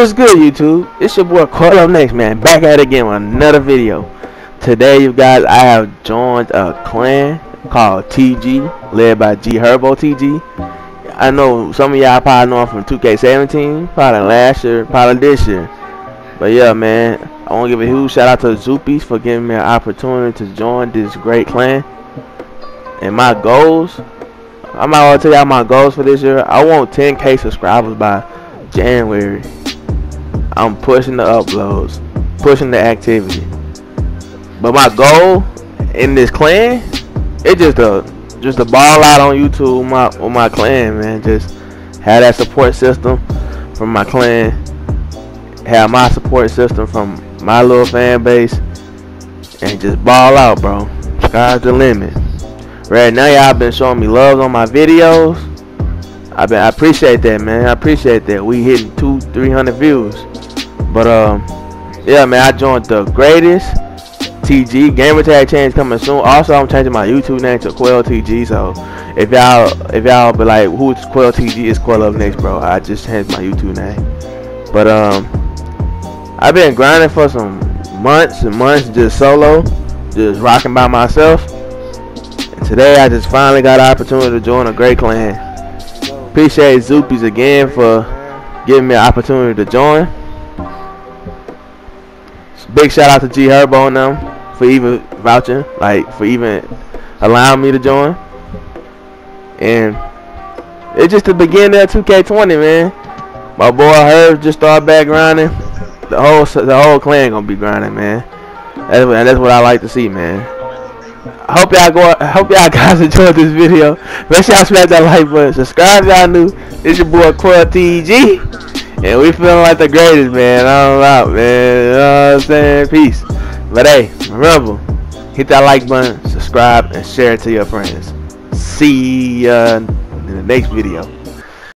What's good, YouTube? It's your boy Coil Next, man. Back at it again with another video. Today, you guys, I have joined a clan called TG, led by G Herbo TG. I know some of y'all probably know him from 2K17, probably last year, probably this year. But yeah, man, I want to give a huge shout out to Zoopies for giving me an opportunity to join this great clan. And my goals, I'm not gonna tell y'all my goals for this year. I want 10k subscribers by January. I'm pushing the uploads, pushing the activity. But my goal in this clan, it just a just a ball out on YouTube my with my clan, man. Just have that support system from my clan. Have my support system from my little fan base, and just ball out, bro. Sky's the limit. Right now, y'all been showing me love on my videos. I been I appreciate that, man. I appreciate that. We hitting two, three hundred views. But um, yeah, man, I joined the greatest TG gamer tag change coming soon. Also, I'm changing my YouTube name to Quail TG. So if y'all if y'all be like, who's Quail TG? Is Quail up next, bro? I just changed my YouTube name. But um, I've been grinding for some months and months just solo, just rocking by myself. And today I just finally got an opportunity to join a great clan. Appreciate Zoopies again for giving me an opportunity to join. Big shout out to G Herbo and them for even vouching, like for even allowing me to join. And it's just the beginning of 2K20, man. My boy Herb just started back grinding. The whole the whole clan gonna be grinding, man. That's what, that's what I like to see, man. I hope y'all go. I hope y'all guys enjoyed this video. Make sure y'all smash that like button. Subscribe y'all new. It's your boy Quail TG. And we feeling like the greatest, man. I'm out, man. You know what I'm saying? Peace. But hey, remember, hit that like button, subscribe, and share it to your friends. See ya in the next video.